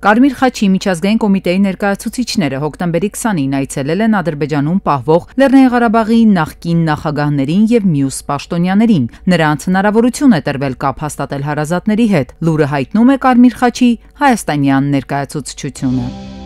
Կարմիր խաչի միջազգային կոմիտեի ներկայացուցիչները հոկտեմբերի 20-ին այցելել են Ադրբեջանում պահվող Լեռնային Ղարաբաղի նախկին նախագահներին եւ մյուս պաշտոնյաներին։ Նրանց հնարավորություն է տրվել կապ հաստատել հարազատների հետ։ Լուրը հայտնում է Կարմիր խաչի հայաստանյան ներկայացուցչությունը։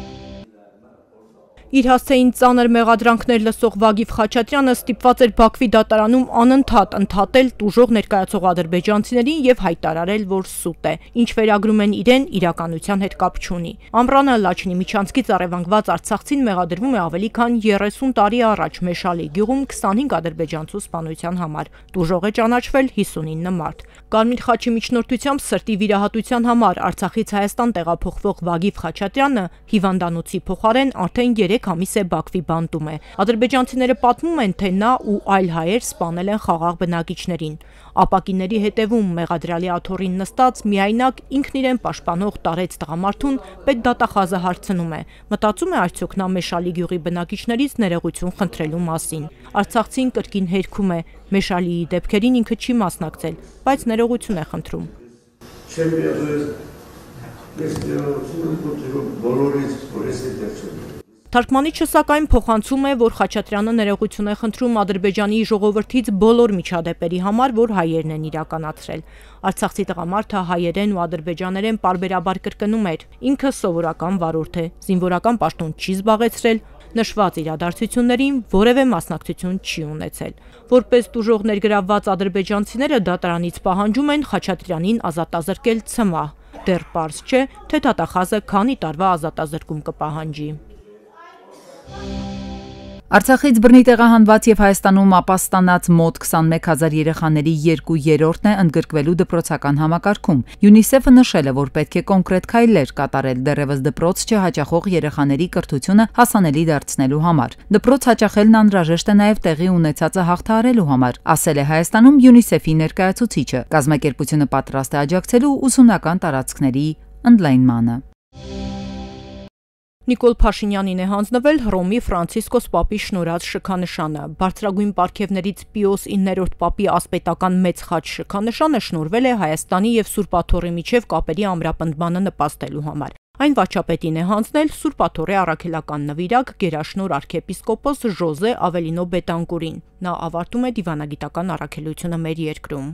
Իր հասցեին ծանր մեղադրանքներ լսող Վագիվ Խաչատրյանը ստիպված էր Բաքվի դատարանում անընդհատ ընդհատել տուժող ներկայացող ադրբեջանցիներին եւ հայտարարել, որ սուտ է։ Ինչ վերագրում են իրեն, իրականության հետ կապ չունի։ Ամռանը Լաչինի միջանցքից առևանգված Արցախցին մեղադրվում է ավելի քան 30 տարի առաջ Մեշալի գյուղում 25 ադրբեջանցու սպանության համար։ Տուժող է ճանաչվել 59 մարդ։ Կարմիր խաչի միջնորդությամբ սրտի վիրահատության համար Արցախից Հայաստան տեղափոխվող Վագիվ Խաչատրյանը հիվանդանոցի փոխարեն արդեն 3 3 ամիս է Բաքվի բանտում է։ Ադրբեջանցիները պատմում են, թե նա ու այլ հայեր սպանել են խաղաղ բնակիչներին։ Ապակիների հետևում մեղադրյալի աթոռին նստած միայնակ ինքն իրեն պաշտպանող տարեց տղամարդուն պետդատախազը հարցնում է։ Մտածում է արդյոք նա Մեշալի գյուղի բնակիչներից ներողություն խնդրելու մասին։ Արցախցին կրկին հերքում է։ Մեշալիի դեպքերին ինքը չի մասնակցել, բայց ներողություն է խնդրում։ Չեմ եղել ես ներողություն խնդրում բոլորից, Թարգմանիչը սակայն փոխանցում է, որ Խաչատրյանը ներողություն է խնդրում Ադրբեջանի ժողովրդից բոլոր միջադեպերի համար, որ հայերն են իրականացրել։ Արցախցի տղամարդը հայերեն ու ադրբեջաներեն parberabar կրկնում էր. ինքը սովորական վարորդ է, զինվորական պաշտոն չի զբաղեցրել, նշված իրադարձություններին որևէ մասնակցություն չի ունեցել։ Որպես դուժող ներգրավված ադրբեջանցիները դատարանից պահանջում են Խաչատրյանին ազատազրկել ցմահ։ Դեռ պարզ չէ, թե դատախազը քանի տարվա ազատազրկում կպահանջի։ Արցախից բռնի տեղահանված եւ Հայաստանում ապաստանած մոտ 21000 երեխաների 2/3-ն է ընդգրկվելու դպրոցական համակարգում։ ՅՈՒՆԻՍԵՖ-ը նշել է, որ պետք է կոնկրետ քայլեր կատարել դեռևս դպրոց չհաճախող երեխաների կրթությունը հասանելի դարձնելու համար։ Դպրոց հաճախելն անհրաժեշտ է նաեւ տեղի ունեցածը հաղթահարելու համար, ասել է Հայաստանում ՅՈՒՆԻՍԵՖ-ի ներկայացուցիչը։ Կազմակերպությունը պատրաստ է աջակցելու ուսումնական տարածքների ընդլայնմանը։ Նիկոլ Փաշինյանին է հանձնվել Հռոմի Ֆրանցիսկոս Պապի շնորհած շքանշանը։ Բարձրագույն պարգևներից Պիոս 9-րդ Պապի ասպետական մեծ խաչ շքանշանը շնորհվել է Հայաստանի եւ Սուրբ Աթոռի միջև կապերի ամրապնդմանը նպաստելու համար։ Այն վաճապետին է հանձնել Սուրբ Աթոռի առաքելական նվիրակ Գերաշնոր arczepiskopos Ժոզե Ավելինո Բետանկուրին։ Նա ավարտում է դիվանագիտական առաքելությունը մեր երկրում։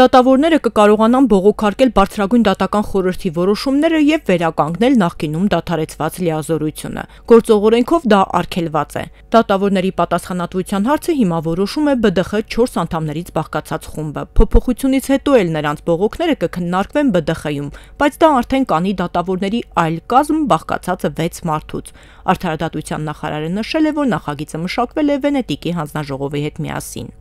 Դատավորները կկարողանան բողոքարկել բարձրագույն դատական խորհրդի որոշումները եւ վերականգնել նախկինում դադարեցված լիազորությունը։ Գործողորենքով դա արգելված է։ Դատավորների պատասխանատվության հարցը հիմա որոշում է ԲԴԽ 4 անդամներից բաղկացած խումբը։ Փոփոխությունից հետո էլ նրանց բողոքները կքննարկվեն ԲԴԽ-ում, բայց դա արդեն կանի դատավորների այլ կազմ բաղկացած 6 մարդուց։ Արդարադատության նախարարը նշել է, որ նախագիծը մշակվել է Վենետիկի հանձնաժողովի հետ միասին։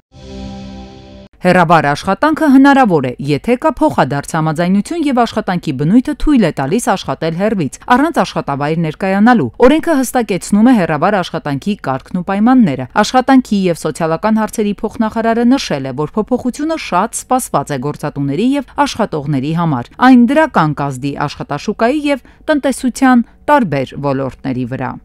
Հերաբար աշխատանքը հնարավոր է, եթե կա փոխադարձ համաձայնություն եւ աշխատանքի բնույթը թույլ է տալիս աշխատել հերվից, առանց աշխատավայր ներկայանալու։ Օրենքը հստակեցնում է հերաբար աշխատանքի կարգն ու պայմանները։ Աշխատանքի եւ սոցիալական հարցերի փոխնախարարը նշել է, որ փոփոխությունը շատ սպասված է գործատուների եւ աշխատողների համար։ Այն դրական կազդի աշխատաշուկայի եւ տնտեսության տարբեր ոլորտների վրա։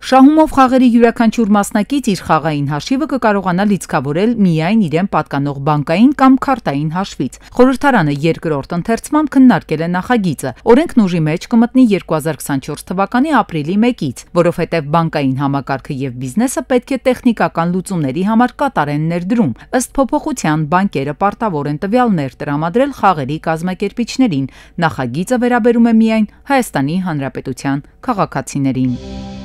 Շահումով խաղերի յուրաքանչյուր մասնակից իր խաղային հաշիվը կկարողանա լիցքավորել միայն իրեն պատկանող բանկային կամ քարտային հաշվից։ Խորհրդարանը երկրորդ ընթերցմամբ քննարկել է նախագիծը։ Օրենքն ուժի մեջ կմտնի 2024 թվականի ապրիլի 1-ից, որովհետև բանկային համակարգը եւ բիզնեսը պետք է տեխնիկական լուծումների համար կատարեն ներդրում։ Ըստ փոփոխության բանկերը պարտավոր են տվյալներ տրամադրել խաղերի կազմակերպիչներին։ Նախագիծը վերաբերում է միայն Հայաստանի Հանրապետության քաղաքացիներին։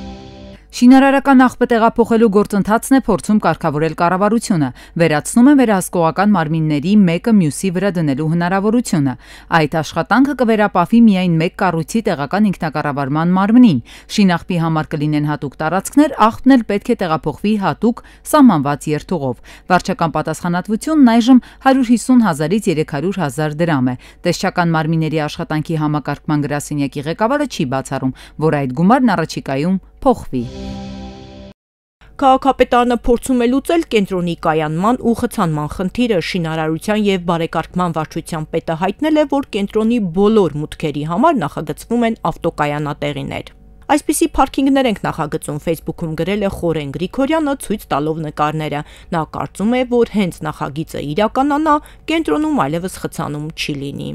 Շինարարական աղբը տեղափոխելու գործընթացն է փորձում կարգավորել կառավարությունը, վերացնում է վերահսկողական մարմինների մեկը մյուսի վրա դնելու հնարավորությունը։ Այդ աշխատանքը կվերապահվի միայն մեկ կառույցի տեղական ինքնակառավարման մարմնին։ Շինաղբի համար կլինեն հատուկ տարածքներ, աղբն էլ պետք է տեղափոխվի հատուկ սահմանված երթուղով։ Վարչական պատասխանատվությունն այժմ 150 հազարից 300 հազար դրամ է։ Տեսչական մարմինների աշխատանքի համակարգման գրասենյակի ղեկավարը չի բացառում, որ այդ գումարն առաջիկայում փոխվի։ Քաղաքապետարանը փորձում է լուծել կենտրոնի կայանման ու խցանման խնդիրը։ Շինարարության եւ բարեկարգման վարչության պետը հայտնել է, որ կենտրոնի բոլոր մուտքերի համար նախագծվում են ավտոկայանատեղիներ։ Այսպիսի պարքինգներ ենք նախագծում Facebook-ում գրել է Խորեն Գրիգորյանը ցույց տալով նկարները։ Նա կարծում է, որ հենց նախագիծը իրականանա, կենտրոնում այլևս խցանում չի լինի։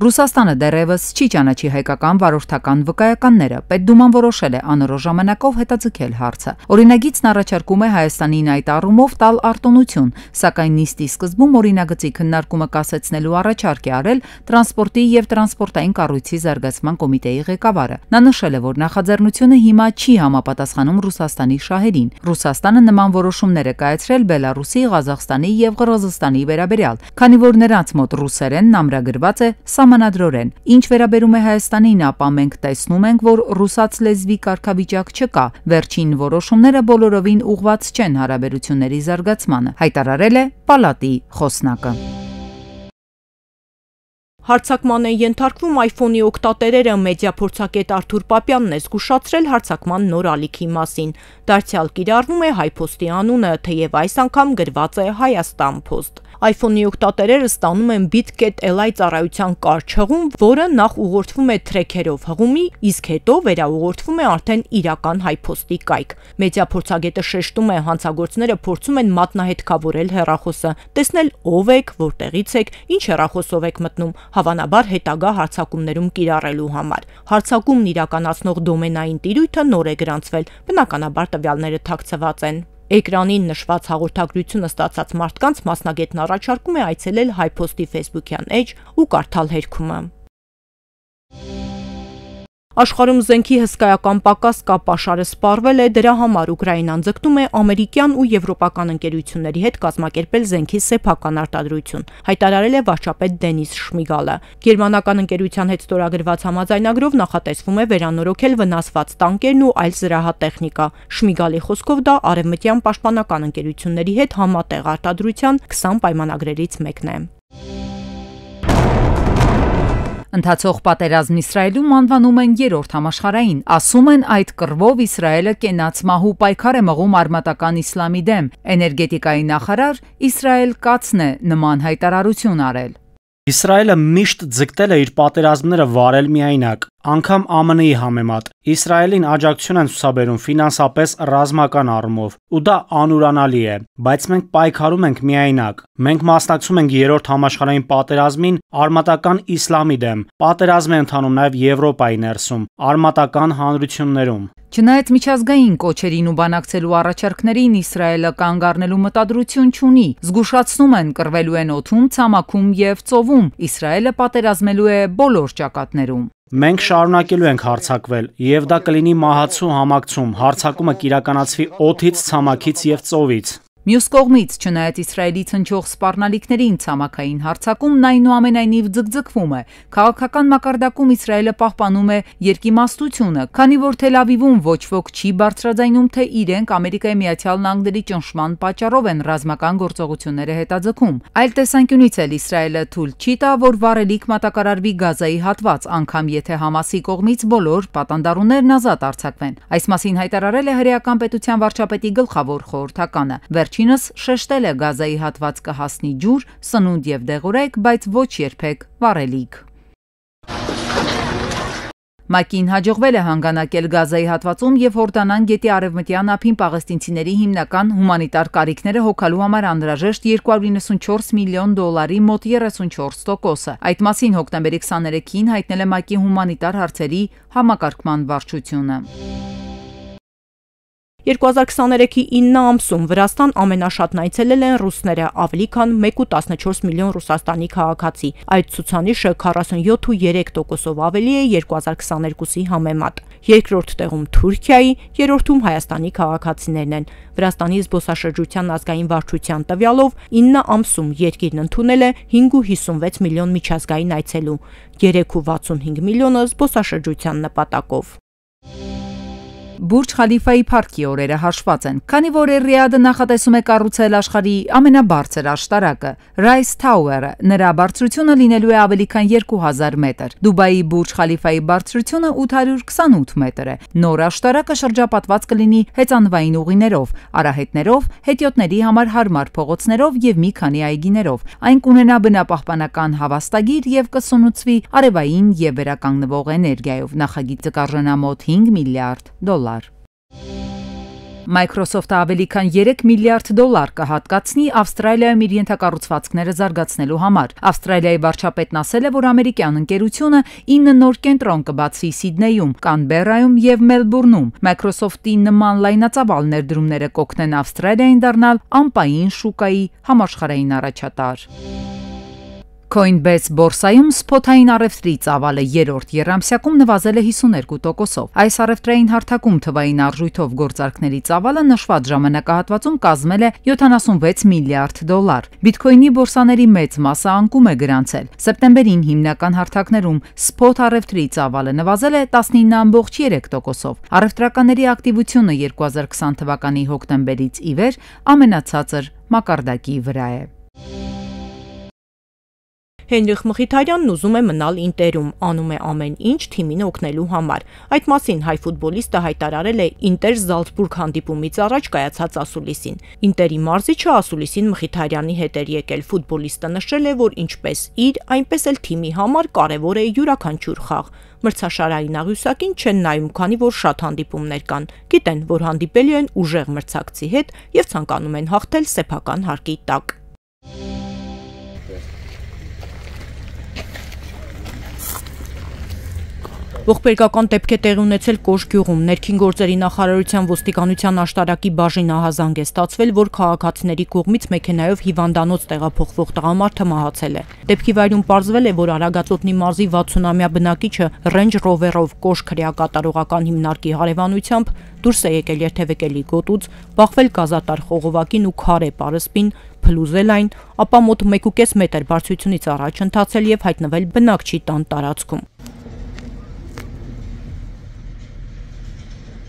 Ռուսաստանը դեռևս չի ճանաչի հայկական վարորդական վկայականները։ Պետդուման որոշել է անորոշ ժամանակով հետաձգել հարցը։ Օրինագիծն առաջարկում է Հայաստանին այդ առումով տալ արտոնություն, սակայն նիստի սկզբում օրինագծի քննարկումը կասեցնելու առաջարկ է արել տրանսպորտի եւ տրանսպորտային կառույցի զարգացման կոմիտեի ղեկավարը։ Նա նշել է, որ նախաձեռնությունը հիմա չի համապատասխանում Ռուսաստանի շահերին։ Ռուսաստանը նման որոշումներ է կայացրել Բելարուսի, Ղազախստանի եւ Qırgızստանի վերաբերյալ, քանի որ նրանց մոտ ռուսերենն ամրագրված է սահմանադրորեն։ Ինչ վերաբերում է Հայաստանին, ապա մենք տեսնում ենք, որ ռուսաց լեզվի կարգավիճակ չկա։ Վերջին որոշումները բոլորովին ուղված չեն հարաբերությունների զարգացմանը, հայտարարել է պալատի խոսնակը։ Հարցակման են ենթարկվում iPhone-ի օգտատերերը մեդիափորձագետ Արթուր Պապյանն է զգուշացրել հարցակման նոր ալիքի մասին։ Դարձյալ կիրառվում է Հայփոստի անունը, թեև այս անգամ գրված է Հայաստան Post։ iPhone-ի օգտատերերը ստանում են bit.ly ծառայության կարճ հղում, որը նախ ուղղորդվում է թրեքերով հղումի, իսկ հետո վերաուղղորդվում է արդեն իրական Հայփոստի կայք։ Մեդիափորձագետը շեշտում է, հանցագործները փորձում են մատնահետքավորել հեռախոսը, տեսնել ով եք, որտեղից եք, ինչ հեռախոսով եք մտնում, հավանաբար հետագա հարցակումներում կիրառելու համար։ Հարցակումն իրականացնող դոմենային տիրույթը նոր է գրանցվել, բնականաբար տվյալները թաքցված են։ Էկրանին նշված հաղորդագրությունը ստացած մարդկանց մասնագետն առաջարկում է այցելել Հայփոստի Facebook-յան էջ ու կարդալ հերքումը։ Աշխարհում զենքի հսկայական պակաս կա պաշարը սպառվել է, դրա համար Ուկրաինան ձգտում է ամերիկյան ու եվրոպական ընկերությունների հետ կազմակերպել զենքի սեփական արտադրություն, հայտարարել է վարչապետ Դենիս Շմիգալը։ Գերմանական ընկերության հետ ստորագրված համաձայնագրով նախատեսվում է վերանորոգել վնասված տանկերն ու այլ զրահատեխնիկա։ Շմիգալի խոսքով դա արևմտյան պաշտպանական ընկերությունների հետ համատեղ արտադրության 20 պայմանագրերից մեկն է։ Ընթացող պատերազմն Իսրայելում անվանում են երրորդ համաշխարային։ Ասում են այդ կռվով Իսրայելը կենաց մահու պայքար է մղում արմատական իսլամի դեմ։ Էներգետիկայի նախարար Իսրայել Կացն է նման հայտարարություն արել։ Իսրայելը միշտ ձգտել է իր պատերազմները վարել միայնակ, անգամ ԱՄՆ-ի համեմատ։ Իսրայելին աջակցություն են ցուցաբերում ֆինանսապես ռազմական առումով, ու դա անուրանալի է, բայց մենք պայքարում ենք միայնակ։ Մենք մասնակցում ենք երրորդ համաշխարհային պատերազմին արմատական իսլամի դեմ։ Պատերազմ է ընթանում նաև Եվրոպայի ներսում, արմատական հանրություններում։ Չնայած միջազգային կոչերին ու բանակցելու առաջարկներին Իսրայելը կանգ առնելու մտադրություն չունի։ Զգուշացնում են կռվելու են օթում, ցամաքում եւ ծովում։ Իսրայելը պատերազմելու է բոլոր ճակատներում։ Մենք շարունակելու ենք հարցակվել, եւ դա կլինի մահացու համակցում։ Հարցակումը կիրականացվի օթից, ցամաքից եւ ծովից։ Մյուս կողմից, չնայած Իսրայելից հնչող սպառնալիքներին ցամաքային հարձակումն այնուամենայնիվ ձգձգվում է։ Քաղաքական մակարդակում Իսրայելը պահպանում է երկիմաստությունը, քանի որ Թել Ավիվում ոչ ոք չի բարձրաձայնում, թե իրենք Ամերիկայի Միացյալ Նահանգների ճնշման պատճառով են ռազմական գործողությունները հետաձգում։ Այլ տեսանկյունից էլ Իսրայելը թույլ չի տա, որ վառելիք մատակարարվի Գազայի հատված, անգամ եթե Համասի կողմից բոլոր պատանդարուններն ազատ արձակվեն։ Այս մասին հայտարարել է հրեական պետության վարչապետի գլխավոր խորհրդականը։ Վերջինս շեշտել է Գազայի հատված կհասնի ջուր, սնունդ եւ դեղորայք, բայց ոչ երբեք վառելիք։ Մակին հաջողվել է հանգանակել Գազայի հատվածում եւ Հորդանան գետի արևմտյան ափին պաղեստինցիների հիմնական հումանիտար կարիքները հոգալու համար անհրաժեշտ 294 միլիոն դոլարի մոտ 34%-ը։ Այդ մասին հոկտեմբերի 23-ին հայտնել է Մակի հումանիտար հարցերի համակարգման վարչությունը։ 2023-ի 9 ամսում Վրաստան ամենաշատն այցելել են ռուսները, ավելի քան 1.14 միլիոն Ռուսաստանի քաղաքացի։ Այդ ցուցանիշը 47.3%-ով ավելի է 2022-ի համեմատ։ Երկրորդ տեղում Թուրքիայի, երրորդում Հայաստանի քաղաքացիներն են։ Վրաստանի զբոսաշրջության ազգային վարչության տվյալով 9 ամսում երկիրն ընդունել է 5.56 միլիոն միջազգային այցելու, 3.65 միլիոնը զբոսաշրջության նպատակով։ Բուրջ Խալիֆայի парքի օրերը հաշված են, քանի որ Ռիադը նախատեսում է կառուցել աշխարհի ամենաբարձր աշտարակը՝ Rice Tower-ը։ Նրա բարձրությունը լինելու է ավելի քան 2000 մետր։ Դուբայի Բուրջ Խալիֆայի բարձրությունը 828 մետր է։ Նոր աշտարակը շրջապատված կլինի հեծանվային ուղիներով, արահետներով, հետիոտների համար հարմար փողոցներով եւ մի քանի այգիներով։ Այն կունենա բնապահպանական հավաստագիր եւ կսունուցվի արևային եւ վերականգնվող էներգիայով։ Նախագիծը կարժանա մոտ 5 միլիարդ դոլար։ Microsoft-ը ավելի քան 3 միլիարդ դոլար կհատկացնի Ավստրալիայում իր ենթակառուցվածքները զարգացնելու համար։ Ավստրալիայի վարչապետն ասել է, որ ամերիկյան ընկերությունը 9 նոր կենտրոն կբացվի Սիդնեյում, Կանբերայում եւ Մելբուրնում։ Microsoft-ի նման լայնածավալ ներդրումները կօգնեն Ավստրալիային դառնալ ամպային շուկայի համաշխարհային առաջատար։ Coinbase բորսայում սփոթային առևտրի ծավալը երրորդ երամսյակում նվազել է 52%-ով։ Այս առևտրային հարթակում թվային արժույթով գործարքների ծավալը նշված ժամանակահատվածում կազմել է 76 միլիարդ դոլար։ Բիթքոյնի բորսաների մեծ մասը անկում է գրանցել։ Սեպտեմբերին հիմնական հարթակներում սփոթ առևտրի ծավալը նվազել է 19.3%-ով։ Առևտրականների ակտիվությունը 2020 թվականի հոկտեմբերից ի վեր ամենացածր մակարդակի վրա է։ Հենրիխ Մխիթարյանն ուզում է մնալ Ինտերում, անում է ամեն ինչ թիմին օգնելու համար։ Այդ մասին հայ ֆուտբոլիստը հայտարարել է Ինտեր Զալցբուրգ հանդիպումից առաջ կայացած ասուլիսին։ Ինտերի մարզիչը ասուլիսին Մխիթարյանի հետ էր եկել։ Ֆուտբոլիստը նշել է, որ ինչպես իր, այնպես էլ թիմի համար կարևոր է յուրաքանչյուր խաղ մրցաշարային աղյուսակին չեն նայում, քանի որ շատ հանդիպումներ կան։ Գիտեն, որ հանդիպելու են ուժեղ մրցակցի հետ եւ ցանկանում են հաղթել սեփական հարկի տակ։ Ողբերգական դեպք է տեղի ունեցել Կոշ գյուղում։ Ներքին գործերի նախարարության ոստիկանության աշտարակի բաժին ահազանգ է ստացվել, որ քաղաքացիների կողմից մեքենայով հիվանդանոց տեղափոխվող տղամարդը մահացել է։ Դեպքի վայրում պարզվել է, որ Արագածոտնի մարզի 60-ամյա բնակիչը Range Rover-ով Կոշ քրեակատարողական հիմնարկի հարևանությամբ դուրս է եկել երթևեկելի գոտուց, բախվել գազատար խողովակին ու քարե պարսպին, փլուզել այն, ապա մոտ 1.5 մետր բարձրությունից առաջ ընթացել եւ հայտնվել բնակչի տան տարածքում։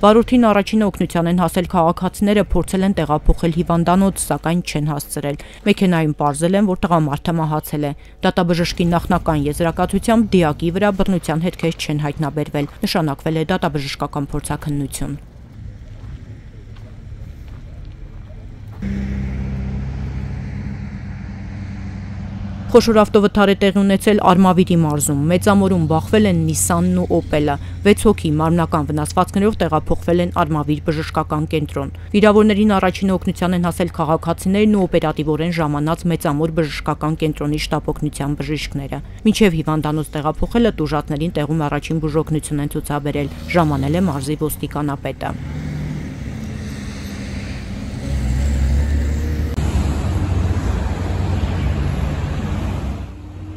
Վարորդին առաջին օգնության են հասել քաղաքացիները, փորձել են տեղափոխել հիվանդանոց, սակայն չեն հասցրել։ Մեքենայում ողրզել են, որ տղամարդը մահացել է։ Դատաբժշկի նախնական եզրակացությամբ դիակի վրա բռնության հետքեր չեն հայտնաբերվել։ Նշանակվել է դատաբժշկական փորձաքննություն։ Խոշոր ավտովթար է տեղի ունեցել Արմավիրի մարզում։ Մեծամորում բախվել են Նիսսանն ու Օպելը։ 6 հոգի մարմնական վնասվածքներով տեղափոխվել են Արմավիր բժշկական կենտրոն։ Վիրավորներին առաջին օգնության են հասել քաղաքացիներն ու օպերատիվորեն ժամանած Մեծամոր բժշկական կենտրոնի շտապօգնության բժիշկները։ Մինչև հիվանդանոց տեղափոխելը տուժածներին տեղում առաջին բուժօգնություն են ցուցաբերել, ժամանել է մարզի ոստիկանապետը։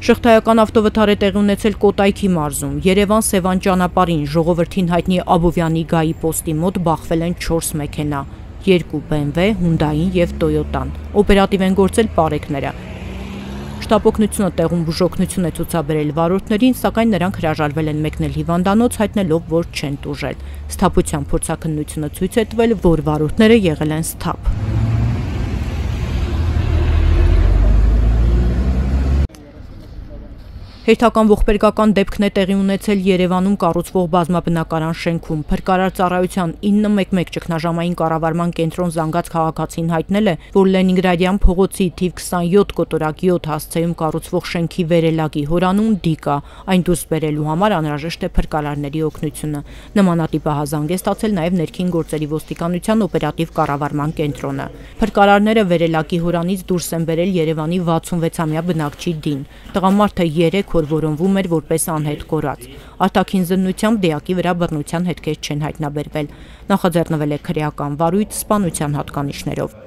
Շղթայական ավտովթար է տեղի ունեցել Կոտայքի մարզում։ Երևան-Սևան ճանապարհին ժողովրդին հայտնի Աբովյանի գայի պոստի մոտ բախվել են 4 մեքենա՝ 2 BMW, Hyundai-ին եւ Toyota-ն։ Օպերատիվ են գործել պարեկները։ Շտապօգնությունը տեղում բուժօգնություն է ցուցաբերել վարորդներին, սակայն նրանք հրաժարվել են մեկնել հիվանդանոց, հայտնելով, որ չեն տուժել։ Սթափության փորձակնությունը ցույց է տվել, որ վարորդները եղել են սթափ։ Հերթական ողբերգական դեպքն է տեղի ունեցել Երևանում կառուցվող բազմաբնակարան շենքում։ Փրկարար ծառայության 911 ճգնաժամային կառավարման կենտրոն զանգած քաղաքացին հայտնել է, որ Լենինգրադյան փողոցի թիվ 27 կոտորակ 7 հասցեում կառուցվող շենքի վերելագի հորանուն դիկա, այն դուրս բերելու համար անհրաժեշտ է փրկարարների օգնությունը։ Նմանատիպ ահազանգ է ստացել նաև ներքին գործերի ոստիկանության օպերատիվ կառավարման կենտրոնը։ Փրկարարները վերելագի հորանից դուրս են բերել Երևանի 66-ամյա բնակչի դին։ Տղամարդը 3 օր որոնվում էր որպես անհետ կորած։ Արտաքին զննությամբ դիակի վրա բռնության հետքեր չեն հայտնաբերվել։ Նախաձեռնվել է քրեական վարույթ սպանության հատկանիշներով։